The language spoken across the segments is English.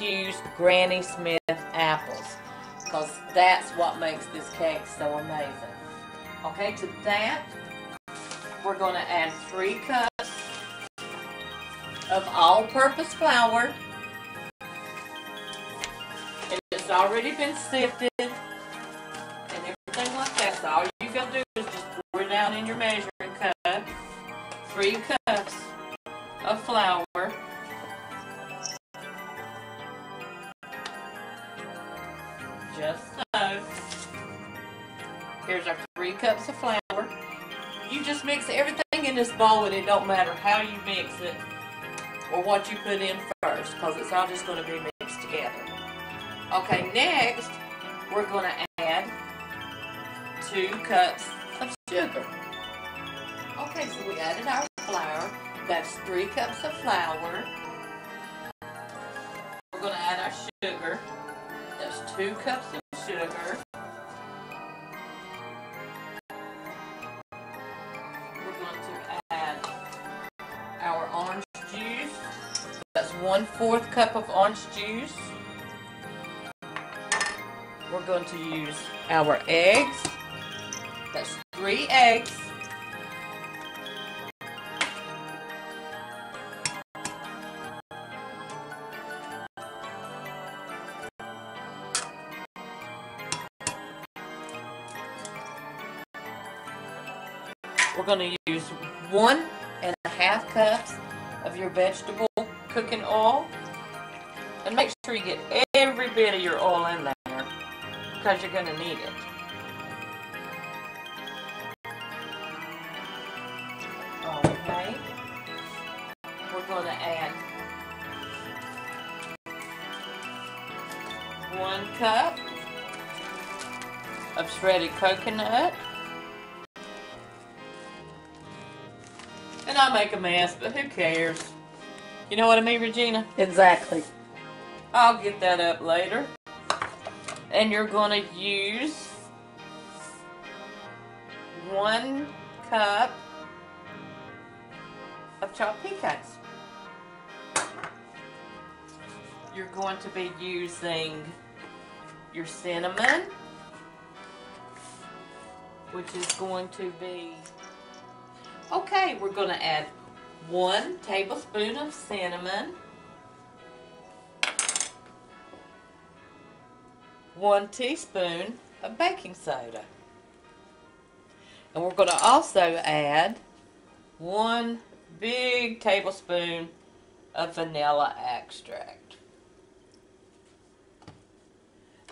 use Granny Smith apples because that's what makes this cake so amazing. Okay, to that, we're going to add three cups of all-purpose flour. And it's already been sifted and everything like that. So all you got to do is just pour it down in your measuring cup. Three cups of flour. Here's our three cups of flour. You just mix everything in this bowl and it don't matter how you mix it or what you put in first because it's all just going to be mixed together. Okay, next we're going to add two cups of sugar. Okay, so we added our flour. That's three cups of flour. We're going to add our sugar. That's two cups of sugar. Fourth cup of orange juice. We're going to use our eggs. That's three eggs. We're going to use one and a half cups of your vegetable cooking oil. And make sure you get every bit of your oil in there because you're going to need it. Okay. We're going to add one cup of shredded coconut. And I make a mess, but who cares? You know what I mean, Regina? Exactly. I'll get that up later. And you're going to use one cup of chopped pecans. You're going to be using your cinnamon, which is going to be Okay, we're going to add one tablespoon of cinnamon, one teaspoon of baking soda. And we're going to also add one big tablespoon of vanilla extract.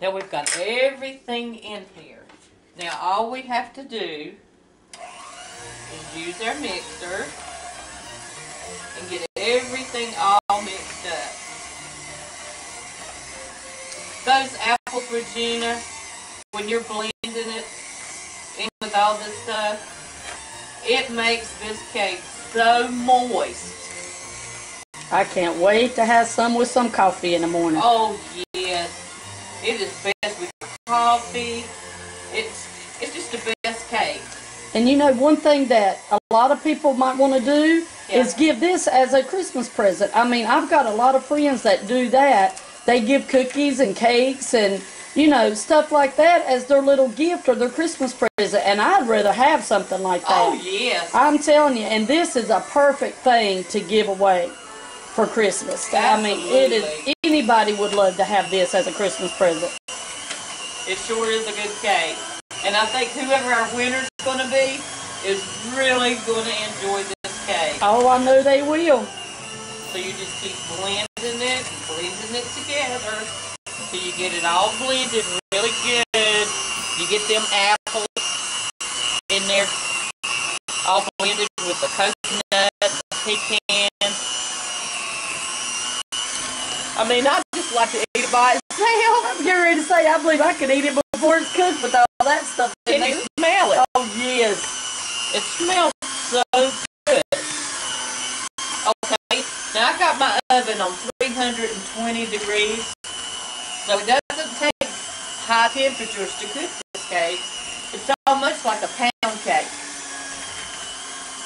Now we've got everything in here. Now all we have to do is use our mixer and get everything all mixed up. Those apples, Regina, when you're blending it in with all this stuff, it makes this cake so moist. I can't wait to have some with some coffee in the morning. Oh yes, it is best with coffee. It's it's just the best cake. And you know, one thing that a lot of people might want to do Yeah. is give this as a Christmas present. I mean, I've got a lot of friends that do that. They give cookies and cakes and, you know, stuff like that as their little gift or their Christmas present. And I'd rather have something like that. Oh yes. I'm telling you, and this is a perfect thing to give away for Christmas. Absolutely. I mean, it is anybody would love to have this as a Christmas present. It sure is a good cake. And I think whoever our winner's going to be is really going to enjoy this cake. Oh, I know they will. So you just keep blending it and blending it together until you get it all blended really good. You get them apples in there all blended with the coconut, the pecan. I mean, I just like to eat it by itself. I'm getting ready to say, I believe I could eat it before it's cooked with all that stuff in Can you smell it? Oh, yes. It smells so good. Okay, now I got my oven on 320 degrees, so it doesn't take high temperatures to cook this cake. It's almost like a pound cake.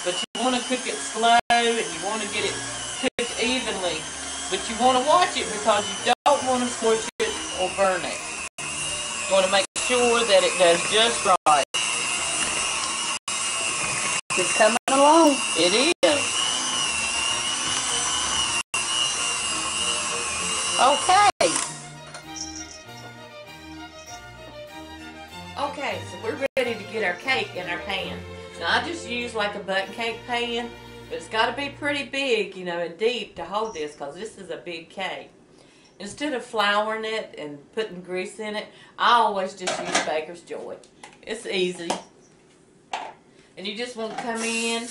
But you want to cook it slow and you want to get it cooked evenly. But you want to watch it because you don't want to smush it or burn it. You want to make sure that it does just right. It's coming along. It is. Okay. Okay, so we're ready to get our cake in our pan. Now I just use like a Bundt cake pan, but it's got to be pretty big, you know, and deep to hold this because this is a big cake. Instead of flouring it and putting grease in it, I always just use Baker's Joy. It's easy. And you just want to come in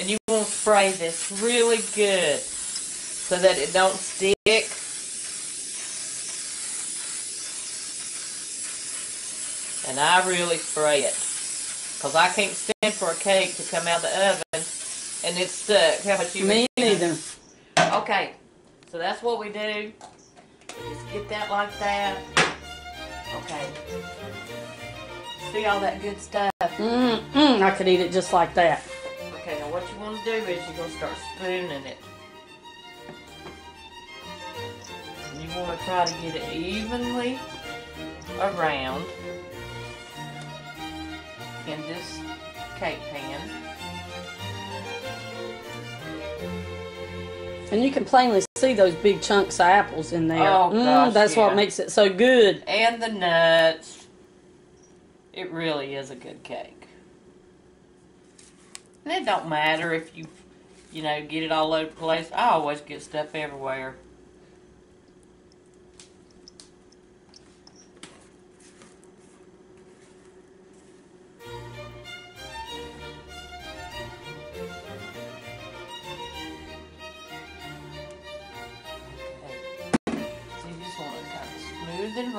and you want to spray this really good so that it don't stick. And I really spray it. Because I can't stand for a cake to come out of the oven and it's stuck. How about you? Me neither. Okay, so that's what we do. Just get that like that. Okay. See all that good stuff? Mm, mm, I could eat it just like that. Okay, now what you want to do is you're going to start spooning it. And you want to try to get it evenly around in this cake pan. And you can plainly see those big chunks of apples in there. Oh, Mm, gosh, that's yeah. what makes it so good. And the nuts. It really is a good cake. And it don't matter if you, you know, get it all over the place. I always get stuff everywhere.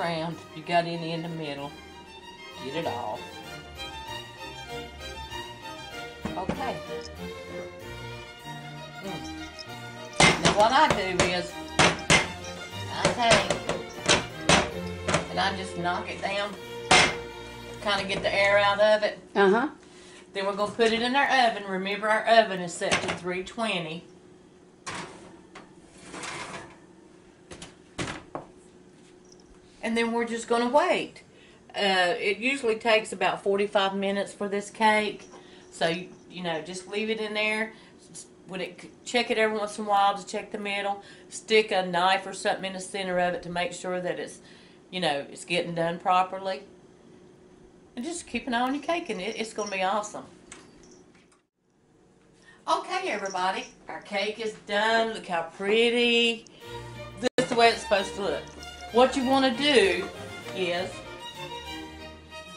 Of smooth and round. If you got any in the middle, get it off. Okay. Mm. Now what I do is I take and I just knock it down, kind of get the air out of it. Uh huh. Then we're gonna put it in our oven. Remember our oven is set to 320. And then we're just gonna wait. Uh, it usually takes about 45 minutes for this cake. So, you, you know, just leave it in there. When it, check it every once in a while to check the middle. Stick a knife or something in the center of it to make sure that it's, you know, it's getting done properly. And just keep an eye on your cake and it, it's going to be awesome. Okay, everybody. Our cake is done. Look how pretty. This is the way it's supposed to look. What you want to do is,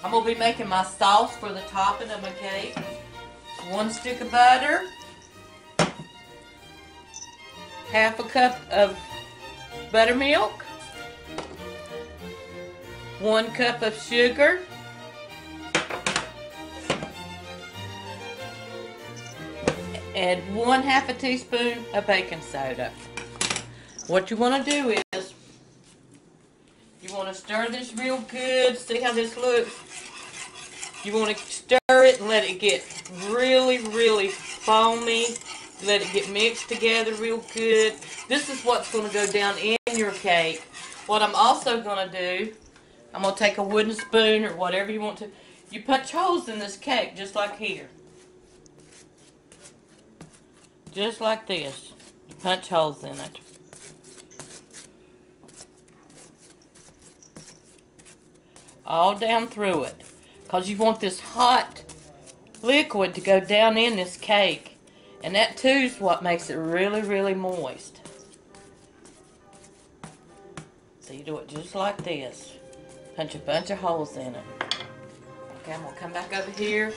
I'm going to be making my sauce for the topping of my cake. One stick of butter. Half a cup of buttermilk. One cup of sugar. and one half a teaspoon of baking soda. What you want to do is you want to stir this real good. See how this looks? You want to stir it and let it get really, really foamy. Let it get mixed together real good. This is what's going to go down in your cake. What I'm also going to do, I'm going to take a wooden spoon or whatever you want to. You punch holes in this cake just like here. Just like this. You punch holes in it. All down through it. Because you want this hot liquid to go down in this cake. And that too is what makes it really, really moist. So you do it just like this. Punch a bunch of holes in it. Okay, I'm going to come back over here.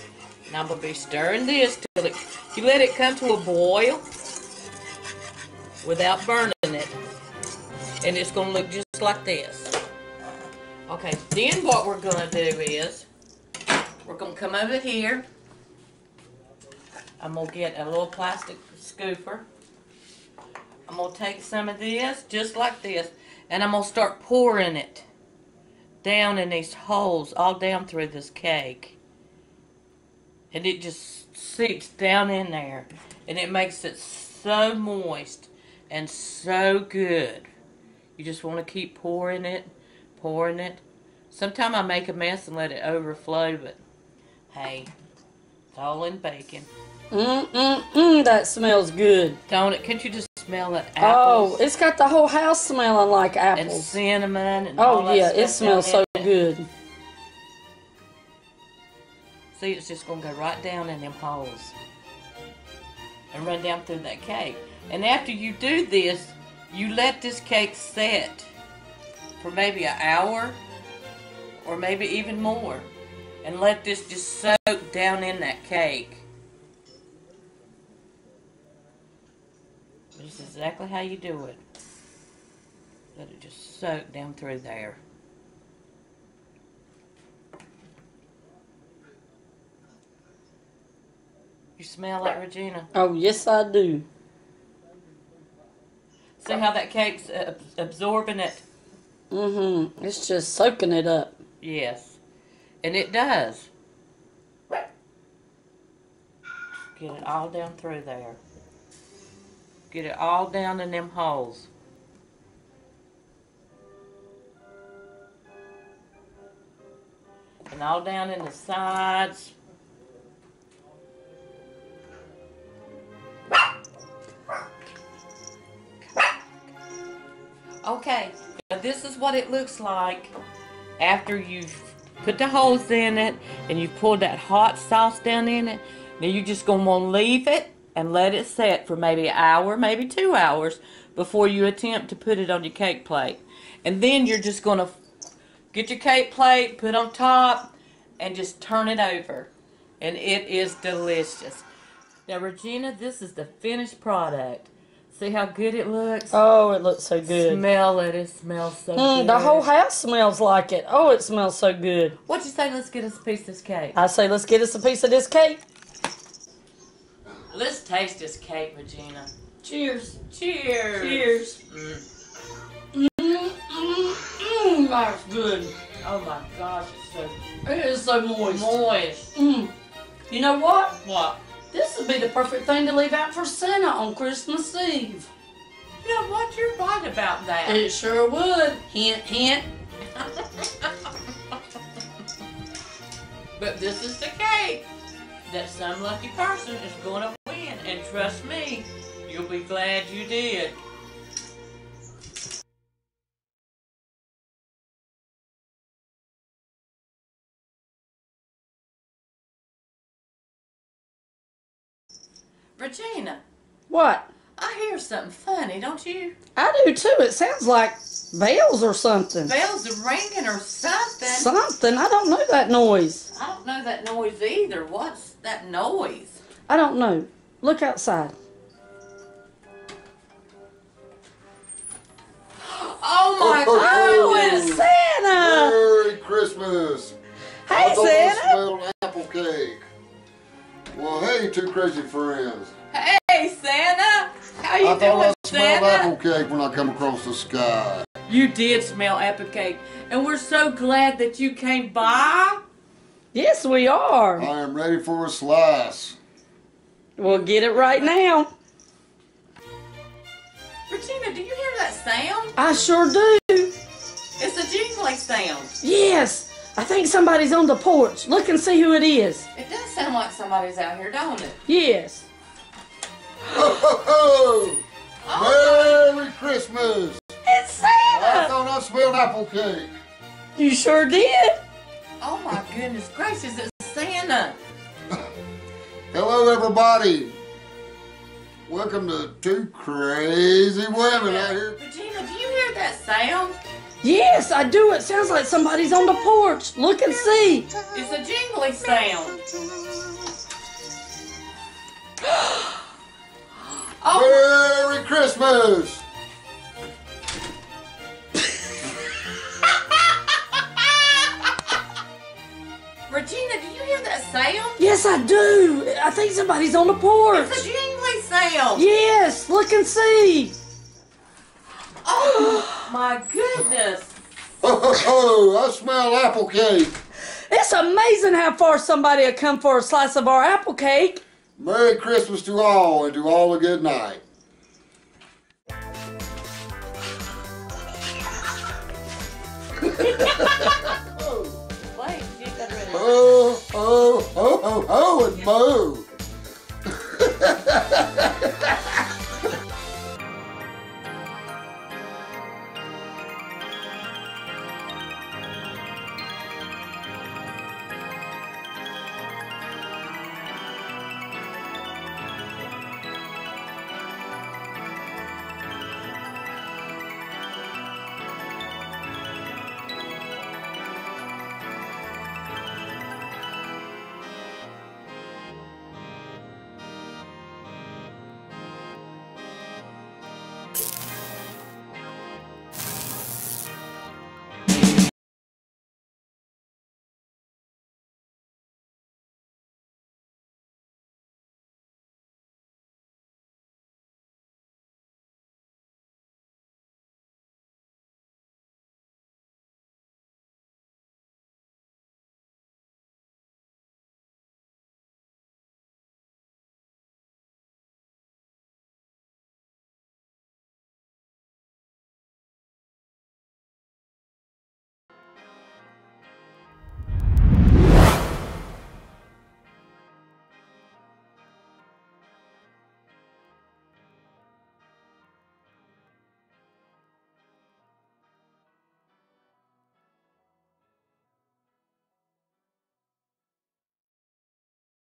And I'm going to be stirring this till it, you let it come to a boil without burning it. And it's going to look just like this. Okay, then what we're going to do is, we're going to come over here. I'm going to get a little plastic scooper. I'm going to take some of this, just like this, and I'm going to start pouring it down in these holes, all down through this cake. And it just seeps down in there. And it makes it so moist and so good. You just want to keep pouring it, pouring it. Sometimes I make a mess and let it overflow, but hey, it's all in bacon. Mm mm mm. That smells good. Don't it? Can't you just smell that Oh, it's got the whole house smelling like and apples. cinnamon and all Oh yeah, it smells so it? good. See, it's just gonna go right down in them holes and run down through that cake. And after you do this, you let this cake set for maybe an hour or maybe even more. And let this just soak down in that cake. This is exactly how you do it. Let it just soak down through there. You smell it, Regina? Oh yes, I do. See how that cake's uh, absorbing it? Mm-hmm. It's just soaking it up. Yes. And it does. Get it all down through there. Get it all down in them holes. And all down in the sides. Okay, this is what it looks like after you've put the holes in it and you've poured that hot sauce down in it. Now you're just gonna want to leave it and let it set for maybe an hour, maybe two hours before you attempt to put it on your cake plate. And then you're just gonna get your cake plate, put on top, and just turn it over. And it is delicious. Now, Regina, this is the finished product. See how good it looks? Oh, it looks so good. Smell it. It smells so Mm, good. the whole house smells like it. Oh, it smells so good. What'd you say? Let's get us a piece of this cake. I say, let's get us a piece of this cake. Let's taste this cake, Regina. Cheers. Cheers. Cheers. Mm. Mm, mm, mm, that's good. Oh my gosh, it's so It is so moist. moist. Mm. You know what? What? This would be the perfect thing to leave out for Santa on Christmas Eve. You know what? You're right about that. It sure would. Hint, hint. but this is the cake that some lucky person is going to win. And trust me, you'll be glad you did. Regina, What? I hear something funny, don't you? I do too. It sounds like bells or something. Bells are ringing or something. Something. I don't know that noise. I don't know that noise either. What's that noise? I don't know. Look outside. Oh my Oh, oh, oh. goodness! it's Santa! Merry Christmas! Hey, I thought I Santa! Smelled apple cake. Well, hey, two crazy friends. Hey Santa! How you I thought doing, I smelled Santa? apple cake when I come across the sky. You did smell apple cake, and we're so glad that you came by. Yes, we are. I am ready for a slice. We'll get it right now. Regina, do you hear that sound? I sure do. It's a jingling sound. Yes. I think somebody's on the porch. Look and see who it is. It does sound like somebody's out here, don't it? Yes. Ho, ho, ho! Oh, Merry Christmas! It's Santa! I thought I smelled apple cake. You sure did. oh my goodness gracious, it's Santa. Hello, everybody. Welcome to two crazy women out here. Regina, do you hear that sound? Yes, I do. It sounds like somebody's on the porch. Look and see. It's a jingling sound. Oh, Merry Christmas! Regina, do you hear that sound? Yes, I do. I think somebody's on the porch. It's a jingling sound. Yes, look and see. Oh my goodness. Oh, oh, oh, I smell apple cake. It's amazing how far somebody will come for a slice of our apple cake. Merry Christmas to all and to all a good night. oh, oh, oh, oh, oh, and moo.